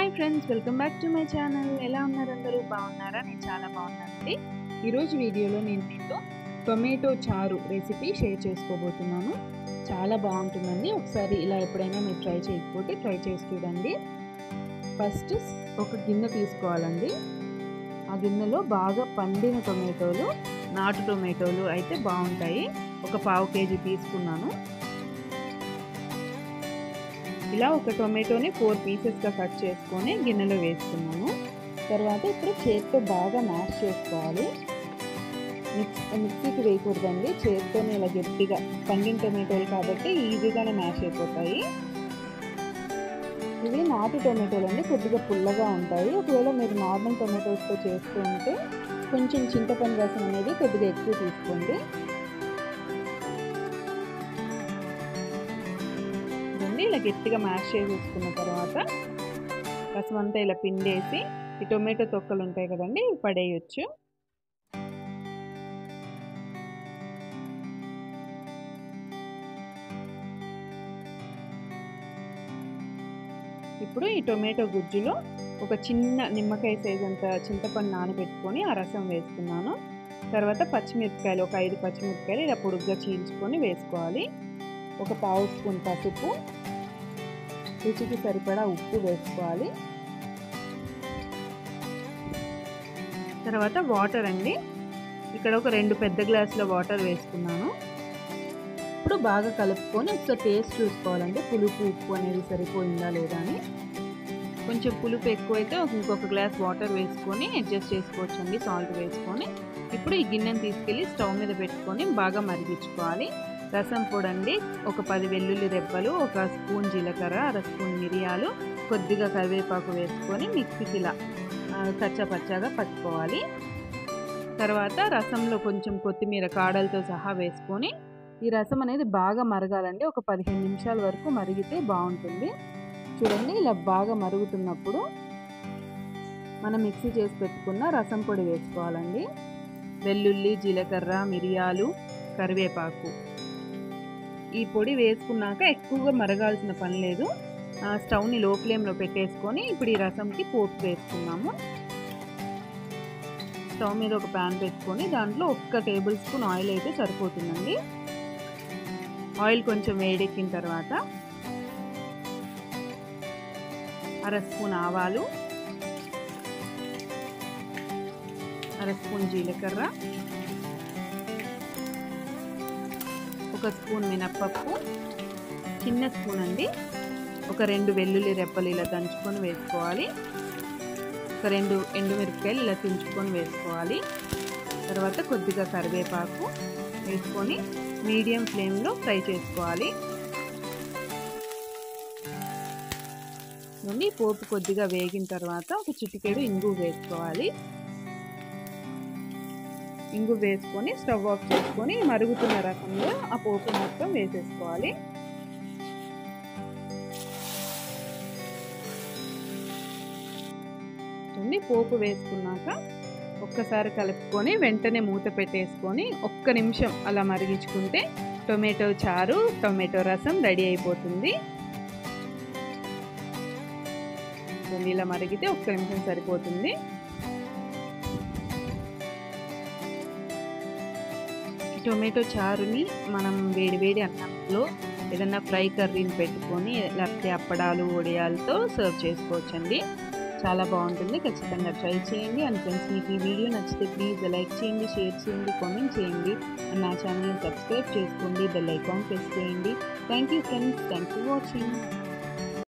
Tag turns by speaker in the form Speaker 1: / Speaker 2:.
Speaker 1: Hi friends welcome back to my channel. ఎలా ఉన్నారు అందరూ? బాగున్నారా? నేను చాలా బాగున్నానండి ఈరోజు వీడియోలో నేను మీతో టొమాటో చారు రెసిపీ షేర్ చేసుకోబోతున్నాను. చాలా బాగుంటుందండి. ఒకసారి ఇలా ఎప్పుడైనా మీరు ట్రై చేయకపోతే ట్రై చేసి చూడండి. ఫస్ట్ ఒక గిన్నె తీసుకోవాలండి. ఆ గిన్నెలో బాగా పండిన టొమాటోలు నాటు టొమాటోలు అయితే బాగుంటాయి. ఒక పావు కేజీ తీసుకున్నాను. ఇలా ఒక టొమాటోని ఫోర్ పీసెస్గా కట్ చేసుకొని గిన్నెలో వేసుకున్నాము. తర్వాత ఇప్పుడు చేతితో బాగా మ్యాష్ చేసుకోవాలి. మిక్స్ మిక్సీకి వేయకూడదండి. చేతితోనే ఇలా గట్టిగా పండిన టొమాటోలు కాబట్టి ఈజీగానే మ్యాష్ అయిపోతాయి. ఇవి నాటు టొమాటోలు అండి. కొద్దిగా పుల్లగా ఉంటాయి. ఒకవేళ మీరు నార్మల్ టొమాటోస్తో చేస్తూ ఉంటే కొంచెం చింతపండు రసం అనేది కొద్దిగా ఎక్కువ తీసుకోండి. ఇలా గట్టిగా మ్యాష్ చేసేసుకున్న తర్వాత రసం అంతా ఇలా పిండేసి ఈ టొమాటో తొక్కలు ఉంటాయి కదండి పడేయచ్చు. ఇప్పుడు ఈ టొమాటో గుజ్జులో ఒక చిన్న నిమ్మకాయ సైజ్ అంత చింతపండు నానబెట్టుకొని ఆ రసం వేసుకున్నాను. తర్వాత పచ్చిమిరపకాయలు ఒక ఐదు పచ్చిమిరపకాయలు ఇలా పొడుగ్గా చీల్చుకొని వేసుకోవాలి. ఒక పావు స్పూన్ పసుపు రుచికి సరిపడా ఉప్పు వేసుకోవాలి. తర్వాత వాటర్ అండి. ఇక్కడ ఒక రెండు పెద్ద గ్లాసుల వాటర్ వేసుకున్నాను. ఇప్పుడు బాగా కలుపుకొని ఒకసారి టేస్ట్ చూసుకోవాలండి. పులుపు ఉప్పు అనేది సరిపోయిందా లేదా అని. కొంచెం పులుపు ఎక్కువైతే ఇంకొక గ్లాస్ వాటర్ వేసుకొని అడ్జస్ట్ చేసుకోవచ్చండి. సాల్ట్ వేసుకొని. ఇప్పుడు ఈ గిన్నెను తీసుకెళ్ళి స్టవ్ మీద పెట్టుకొని బాగా మరిగించుకోవాలి. రసం పొడండి. ఒక పది వెల్లుల్లి రెబ్బలు ఒక స్పూన్ జీలకర్ర అర స్పూన్ మిరియాలు కొద్దిగా కరివేపాకు వేసుకొని మిక్సీకి ఇలా కచ్చపచ్చగా పట్టుకోవాలి. తర్వాత రసంలో కొంచెం కొత్తిమీర కాడలతో సహా వేసుకొని ఈ రసం అనేది బాగా మరగాలండి. ఒక పదిహేను నిమిషాల వరకు మరిగితే బాగుంటుంది. చూడండి ఇలా బాగా మరుగుతున్నప్పుడు మనం మిక్సీ చేసి పెట్టుకున్న రసం పొడి వేసుకోవాలండి. వెల్లుల్లి జీలకర్ర మిరియాలు కరివేపాకు. ఈ పొడి వేసుకున్నాక ఎక్కువగా మరగాల్సిన పని లేదు. స్టవ్ని లో ఫ్లేమ్లో పెట్టేసుకొని ఇప్పుడు ఈ రసంకి పోపు వేసుకున్నాము స్టవ్ మీద ఒక ప్యాన్ పెట్టుకొని దాంట్లో ఒక్క టేబుల్ స్పూన్ ఆయిల్ అయితే సరిపోతుందండి. ఆయిల్ కొంచెం వేడెక్కిన తర్వాత అర స్పూన్ ఆవాలు అర స్పూన్ జీలకర్ర ఒక స్పూన్ మినప్పప్పు చిన్న స్పూన్ అండి. ఒక రెండు వెల్లుల్లి రెప్పలు ఇలా దంచుకొని వేసుకోవాలి. ఒక రెండు ఎండుమిరపకాయలు ఇలా తుంచుకొని వేసుకోవాలి. తర్వాత కొద్దిగా కరివేపాకు వేసుకొని మీడియం ఫ్లేమ్లో ఫ్రై చేసుకోవాలి. నుండి పోపు కొద్దిగా వేగిన తర్వాత ఒక చిటికెడు ఇంగు వేసుకోవాలి. ఇంగు వేసుకొని స్టవ్ ఆఫ్ చేసుకొని మరుగుతున్న రకంలో ఆ పోపు మొత్తం వేసేసుకోవాలి. పోపు వేసుకున్నాక ఒక్కసారి కలుపుకొని వెంటనే మూత పెట్టేసుకొని ఒక్క నిమిషం అలా మరిగించుకుంటే టొమాటో చారు టొమాటో రసం రెడీ అయిపోతుంది. ఇలా మరిగితే ఒక్క నిమిషం సరిపోతుంది. టొమాటో చారుని మనం వేడివేడి అన్నంలో ఏదన్నా ఫ్రై కర్రీని పెట్టుకొని లేకపోతే అప్పడాలు వడియాలతో సర్వ్ చేసుకోవచ్చండి. చాలా బాగుంటుంది. ఖచ్చితంగా ట్రై చేయండి. అండ్ ఫ్రెండ్స్ మీకు ఈ వీడియో నచ్చితే ప్లీజ్ లైక్ చేయండి షేర్ చేయండి కామెంట్ చేయండి. అండ్ నా ఛానల్ని సబ్స్క్రైబ్ చేసుకోండి. బెల్ ఐకాన్ ప్రెస్ చేయండి. Thank you friends. Thank you watching.